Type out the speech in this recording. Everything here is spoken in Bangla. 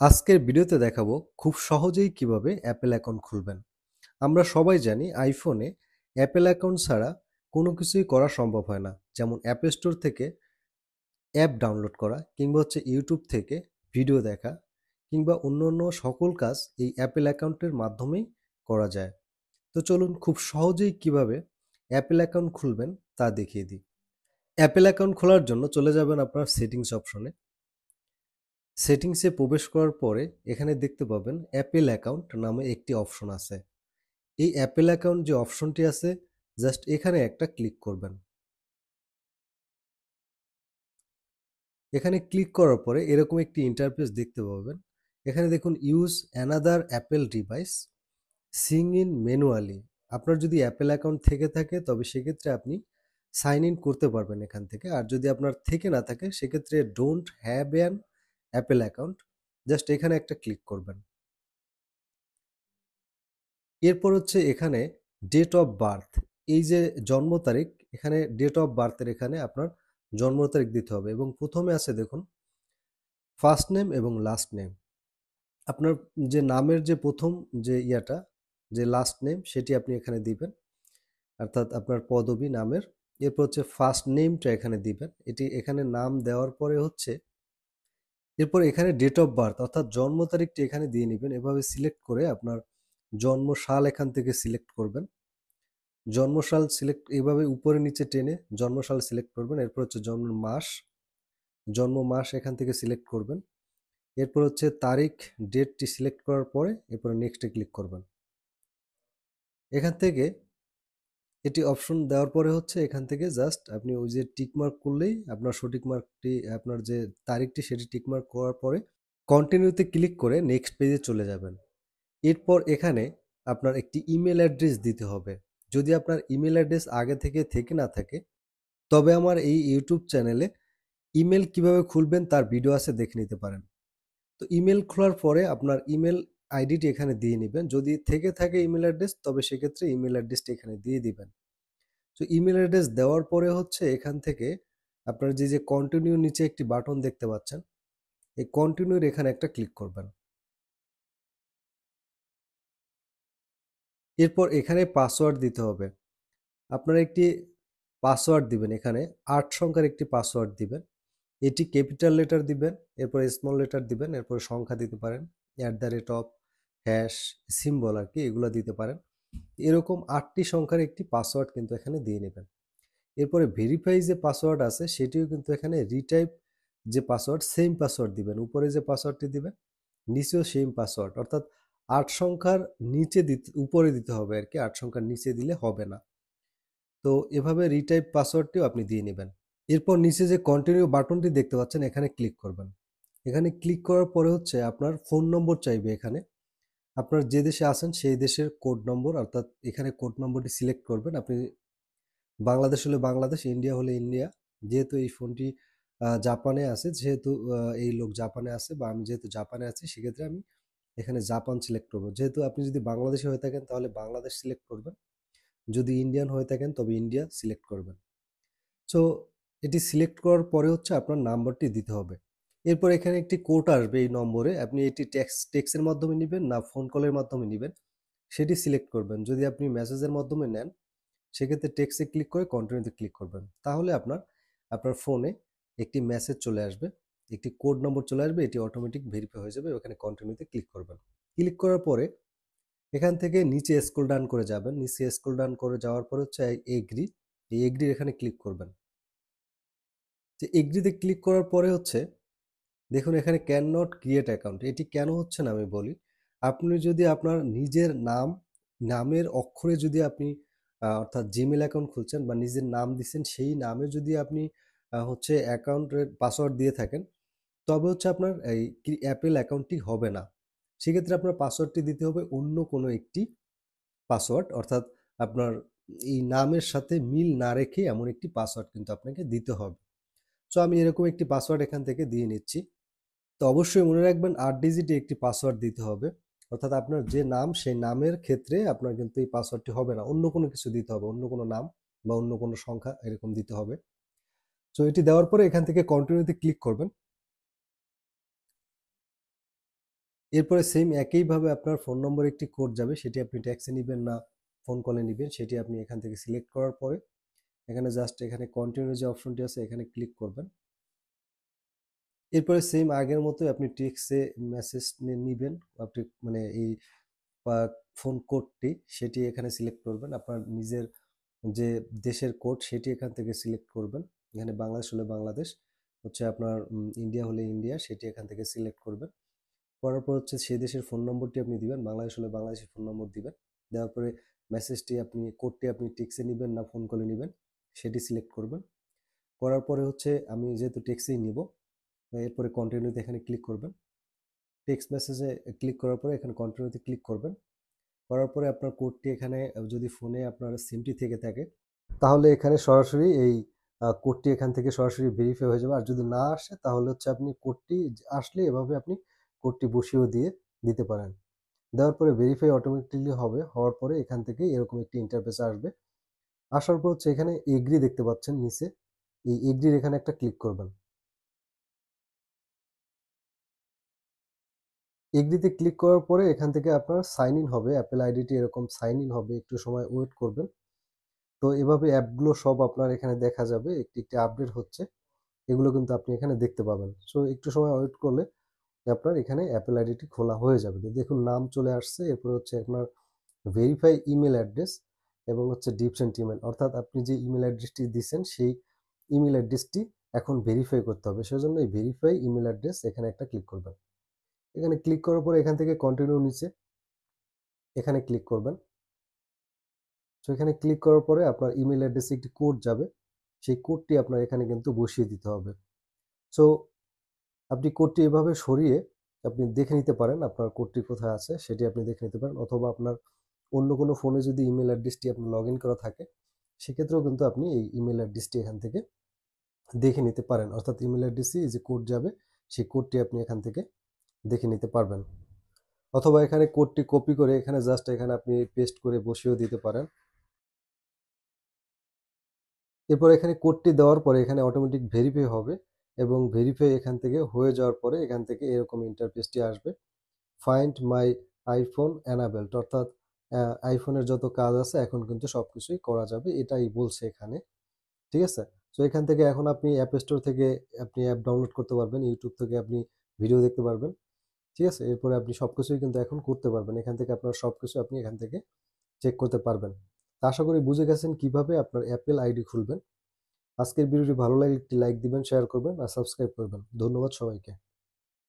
আজকের ভিডিওতে দেখাবো খুব সহজেই কীভাবে অ্যাপেল অ্যাকাউন্ট খুলবেন। আমরা সবাই জানি আইফোনে অ্যাপেল অ্যাকাউন্ট ছাড়া কোনো কিছুই করা সম্ভব হয় না। যেমন অ্যাপেল স্টোর থেকে অ্যাপ ডাউনলোড করা কিংবা হচ্ছে ইউটিউব থেকে ভিডিও দেখা কিংবা অন্য অন্য সকল কাজ এই অ্যাপেল অ্যাকাউন্টের মাধ্যমেই করা যায়। তো চলুন খুব সহজেই কীভাবে অ্যাপেল অ্যাকাউন্ট খুলবেন তা দেখিয়ে দিই। অ্যাপেল অ্যাকাউন্ট খোলার জন্য চলে যাবেন আপনার সেটিংস অপশনে সেটিংসে প্রবেশ করার পরে এখানে দেখতে পাবেন অ্যাপেল অ্যাকাউন্ট নামে একটি অপশন আছে। এই অ্যাপেল অ্যাকাউন্ট যে অপশনটি আছে জাস্ট এখানে একটা ক্লিক করবেন। এখানে ক্লিক করার পরে এরকম একটি ইন্টারফেস দেখতে পাবেন। এখানে দেখুন use another Apple device sign in manually আপনার যদি অ্যাপেল অ্যাকাউন্ট থেকে থাকে, তবে সেক্ষেত্রে আপনি সাইন ইন করতে পারবেন এখান থেকে। আর যদি আপনার থেকে না থাকে, সেক্ষেত্রে don't have an Apple account just এখানে একটা ক্লিক করবেন। এরপর হচ্ছে এখানে ডেট অফ বার্থ এই যে জন্ম তারিখ, এখানে ডেট অফ বার্থের এখানে আপনার জন্ম তারিখ দিতে হবে এবং প্রথমে আছে দেখুন ফার্স্ট নেম এবং লাস্ট নেম আপনার যে নামের যে প্রথম যে ইয়াটা, যে লাস্ট নেম সেটি আপনি এখানে দিবেন, অর্থাৎ আপনার পদবী নামের। এরপর হচ্ছে ফার্স্ট নেমটা এখানে দিবেন। এটি এখানে নাম দেওয়ার পরে হচ্ছে এরপর এখানে ডেট অফ বার্থ অর্থাৎ জন্ম তারিখটি এখানে দিয়ে নেবেন। এভাবে সিলেক্ট করে আপনার জন্ম সাল এখান থেকে সিলেক্ট করবেন। জন্মসাল সিলেক্ট এভাবে উপরে নিচে টেনে জন্মসাল সিলেক্ট করবেন। এরপর হচ্ছে জন্ম মাস জন্ম মাস এখান থেকে সিলেক্ট করবেন। এরপর হচ্ছে তারিখ ডেটটি সিলেক্ট করার পরে এরপরে নেক্সটে ক্লিক করবেন। এখান থেকে এটি অপশন দেওয়ার পরে হচ্ছে এখান থেকে জাস্ট আপনি ওই যে টিকমার্ক করলেই আপনার সঠিক মার্কটি আপনার যে তারিখটি সেটি টিকমার্ক করার পরে কন্টিনিউতে ক্লিক করে নেক্সট পেজে চলে যাবেন। এরপর এখানে আপনার একটি ইমেল অ্যাড্রেস দিতে হবে। যদি আপনার ইমেল অ্যাড্রেস আগে থেকে থেকে না থাকে, তবে আমার এই ইউটিউব চ্যানেলে ইমেল কীভাবে খুলবেন তার ভিডিও আছে দেখে নিতে পারেন। তো ইমেল খোলার পরে আপনার ইমেল আইডিটি এখানে দিয়ে নেবেন। যদি থেকে থাকে ইমেল অ্যাড্রেস, তবে সেক্ষেত্রে ইমেল অ্যাড্রেসটি এখানে দিয়ে দিবেন। তো ইমেল অ্যাড্রেস দেওয়ার পরে হচ্ছে এখান থেকে আপনার যে যে কন্টিনিউ নিচে একটি বাটন দেখতে পাচ্ছেন, এই কন্টিনিউর এখানে একটা ক্লিক করবেন। এরপর এখানে পাসওয়ার্ড দিতে হবে। আপনারা একটি পাসওয়ার্ড দিবেন এখানে, আট সংখ্যার একটি পাসওয়ার্ড দিবেন। এটি ক্যাপিটাল লেটার দিবেন, এরপর স্মল লেটার দিবেন, এরপর সংখ্যা দিতে পারেন at the rate of hash symbol আর কি, এগুলো দিতে পারেন। এরকম আটটি সংখ্যার একটি পাসওয়ার্ড কিন্তু এখানে দিয়ে নেবেন। এরপরে ভেরিফাই যে পাসওয়ার্ড আছে, সেটিও কিন্তু এখানে রিটাইপ যে পাসওয়ার্ড সেম পাসওয়ার্ড দিবেন, উপরে যে পাসওয়ার্ডটি দিবেন, নিচেও সেম পাসওয়ার্ড অর্থাৎ আট সংখ্যার নিচে দিতে, উপরে দিতে হবে আর কি, আট সংখ্যার নিচে দিলে হবে না। তো এভাবে রিটাইপ পাসওয়ার্ডটিও আপনি দিয়ে নেবেন। এরপর নিচে যে কন্টিনিউ বাটনটি দেখতে পাচ্ছেন, এখানে ক্লিক করবেন। এখানে ক্লিক করার পরে হচ্ছে আপনার ফোন নম্বর চাইবে এখানে। আপনার যে দেশে আছেন সেই দেশের কোড নম্বর অর্থাৎ এখানে কোড নম্বরটি সিলেক্ট করবেন। আপনি বাংলাদেশ হলে বাংলাদেশ ইন্ডিয়া হলে ইন্ডিয়া যেহেতু এই ফোনটি জাপানে আছে, যেহেতু এই লোক জাপানে আছে বা আমি যেহেতু জাপানে আছি, সেক্ষেত্রে আমি এখানে জাপান সিলেক্ট করব। যেহেতু আপনি যদি বাংলাদেশি হয়ে থাকেন, তাহলে বাংলাদেশ সিলেক্ট করবেন। যদি ইন্ডিয়ান হয়ে থাকেন, তবে ইন্ডিয়া সিলেক্ট করবেন। সো এটি সিলেক্ট করার পরে হচ্ছে আপনার নাম্বারটি দিতে হবে। এরপর এখানে একটি কোড আসবে এই নম্বরে। আপনি এটি টেক্স টেক্সের মাধ্যমে নেবেন না ফোন কলের মাধ্যমে নেবেন। সেটি সিলেক্ট করবেন। যদি আপনি মেসেজের মাধ্যমে নেন, সেক্ষেত্রে টেক্সে ক্লিক করে কন্টিনিউতে ক্লিক করবেন। তাহলে আপনার আপনার ফোনে একটি মেসেজ চলে আসবে। একটি কোড নম্বর চলে আসবে। এটি অটোমেটিক ভেরিফাই হয়ে যাবে। ওখানে কন্টিনিউতে ক্লিক করবেন। ক্লিক করার পরে এখান থেকে নিচে স্ক্রল ডাউন করে যাবেন। নিচে স্ক্রল ডাউন করে যাওয়ার পরে হচ্ছে এগ্রি এই এগ্রির এখানে ক্লিক করবেন। যে এগ্রিতে ক্লিক করার পরে হচ্ছে, দেখুন এখানে ক্যান নট ক্রিয়েট অ্যাকাউন্ট এটি কেন হচ্ছে না আমি বলি। আপনি যদি আপনার নিজের নাম, নামের অক্ষরে যদি আপনি অর্থাৎ জিমেল অ্যাকাউন্ট খুলছেন বা নিজের নাম দিচ্ছেন, সেই নামে যদি আপনি হচ্ছে অ্যাকাউন্টের পাসওয়ার্ড দিয়ে থাকেন, তবে হচ্ছে আপনার এই অ্যাপেল অ্যাকাউন্টটি হবে না। সেক্ষেত্রে আপনার পাসওয়ার্ডটি দিতে হবে অন্য কোনো একটি পাসওয়ার্ড অর্থাৎ আপনার এই নামের সাথে মিল না রেখে এমন একটি পাসওয়ার্ড কিন্তু আপনাকে দিতে হবে। সো আমি এরকম একটি পাসওয়ার্ড এখান থেকে দিয়ে নিচ্ছি। তো অবশ্যই মনে রাখবেন আট ডিজিটে একটি পাসওয়ার্ড দিতে হবে। অর্থাৎ আপনার যে নাম, সেই নামের ক্ষেত্রে আপনার কিন্তু এই পাসওয়ার্ডটি হবে না। অন্য কোনো কিছু দিতে হবে, অন্য কোনো নাম বা অন্য কোনো সংখ্যা এরকম দিতে হবে। সো এটি দেওয়ার পরে এখান থেকে কন্টিনিউতে ক্লিক করবেন। এরপরে সেম একইভাবে আপনার ফোন নম্বরে একটি কোড যাবে। সেটি আপনি ট্যাক্সে নেবেন না ফোন কলে নেবেন। সেটি আপনি এখান থেকে সিলেক্ট করার পরে এখানে জাস্ট এখানে কন্টিনিউ যে অপশনটি আছে, এখানে ক্লিক করবেন। এরপরে সেম আগের মতোই আপনি টেক্সে মেসেজ নেবেন। আপনি মানে এই ফোন কোডটি সেটি এখানে সিলেক্ট করবেন। আপনার নিজের যে দেশের কোড সেটি এখান থেকে সিলেক্ট করবেন। এখানে বাংলাদেশ হলে বাংলাদেশ, হচ্ছে আপনার ইন্ডিয়া হলে ইন্ডিয়া সেটি এখান থেকে সিলেক্ট করবেন। করার পর হচ্ছে সেই দেশের ফোন নম্বরটি আপনি দিবেন। বাংলাদেশ হলে বাংলাদেশের ফোন নম্বর দিবেন। দেওয়ার পরে মেসেজটি আপনি কোডটি আপনি টেক্সে নেবেন না ফোন কলে নেবেন। সেটি সিলেক্ট করবেন। করার পরে হচ্ছে আমি যেহেতু টেক্সেই নিব, এরপরে কন্টিনিউতে এখানে ক্লিক করবেন। টেক্সট মেসেজে ক্লিক করার পরে এখানে কন্টিনিউতে ক্লিক করবেন। করার পরে আপনার কোডটি এখানে, যদি ফোনে আপনার সিমটি থেকে থাকে, তাহলে এখানে সরাসরি এই কোডটি এখান থেকে সরাসরি ভেরিফাই হয়ে যাবে। আর যদি না আসে, তাহলে হচ্ছে আপনি কোডটি আসলে এভাবে আপনি কোডটি বসিয়েও দিয়ে দিতে পারেন। দেওয়ার পরে ভেরিফাই অটোমেটিকলি হবে, হওয়ার পরে এখান থেকে এরকম একটি ইন্টারফেস আসবে। আসার পর হচ্ছে এখানে এগ্রি দেখতে পাচ্ছেন নিচে। এই এগ্রির এখানে একটা ক্লিক করবেন। এগ্রিতে ক্লিক করার পরে এখান থেকে আপনার সাইন ইন হবে অ্যাপেল আইডিটি এরকম সাইন ইন হবে, একটু সময় ওয়েট করবেন। তো এভাবে অ্যাপগুলো সব আপনার এখানে দেখা যাবে, একটি একটি আপডেট হচ্ছে। এগুলো কিন্তু আপনি এখানে দেখতে পাবেন। সো একটু সময় ওয়েট করলে আপনার এখানে অ্যাপেল আইডিটি খোলা হয়ে যাবে। তো দেখুন, নাম চলে আসছে, এরপরে হচ্ছে আপনার ভেরিফাই ইমেল অ্যাড্রেস এবং হচ্ছে ডিপসেন্ট ইমেল। অর্থাৎ আপনি যে ইমেল অ্যাড্রেসটি দিচ্ছেন সেই ইমেল অ্যাড্রেসটি এখন ভেরিফাই করতে হবে। সেজন্য এই ভেরিফাই ইমেল অ্যাড্রেস এখানে একটা ক্লিক করবেন। এখানে ক্লিক করার পর এখান থেকে কন্টিনিউ নিচে এখানে ক্লিক করবেন। তো এখানে ক্লিক করার পরে আপনার ইমেল অ্যাড্রেসে একটি কোড যাবে। সেই কোডটি আপনার এখানে কিন্তু বসিয়ে দিতে হবে। সো আপনি কোডটি এভাবে সরিয়ে আপনি দেখে নিতে পারেন আপনার কোডটি কোথায় আছে, সেটি আপনি দেখে নিতে পারেন। অথবা আপনার অন্য কোনো ফোনে যদি ইমেল অ্যাড্রেসটি আপনার লগ ইন করা থাকে, সেক্ষেত্রেও কিন্তু আপনি এই ইমেল অ্যাড্রেসটি এখান থেকে দেখে নিতে পারেন। অর্থাৎ ইমেল অ্যাড্রেসে যে কোড যাবে, সেই কোডটি আপনি এখান থেকে দেখে নিতে পারবেন। অথবা এখানে কোডটি কপি করে এখানে জাস্ট এখানে আপনি পেস্ট করে বসিয়েও দিতে পারেন। এরপর এখানে কোডটি দেওয়ার পরে এখানে অটোমেটিক ভেরিফাই হবে এবং ভেরিফাই এখান থেকে হয়ে যাওয়ার পরে এখান থেকে এরকম ইন্টারফেসটি আসবে। ফাইন্ড মাই আইফোন অ্যানাবেল্ট অর্থাৎ আইফোনের যত কাজ আছে, এখন কিন্তু সব কিছুই করা যাবে। এটাই বলছে এখানে। ঠিক আছে? তো এখান থেকে এখন আপনি অ্যাপ স্টোর থেকে আপনি অ্যাপ ডাউনলোড করতে পারবেন। ইউটিউব থেকে আপনি ভিডিও দেখতে পারবেন। ঠিক আছে? এরপরে আপনি সব কিছুই কিন্তু এখন করতে পারবেন। এখান থেকে আপনার সব কিছু আপনি এখান থেকে চেক করতে পারবেন। আশা করি বুঝে গেছেন কীভাবে আপনার অ্যাপেল আইডি খুলবেন। আজকের ভিডিওটি ভালো লাগলে একটি লাইক দিবেন শেয়ার করবেন আর সাবস্ক্রাইব করবেন। ধন্যবাদ সবাইকে।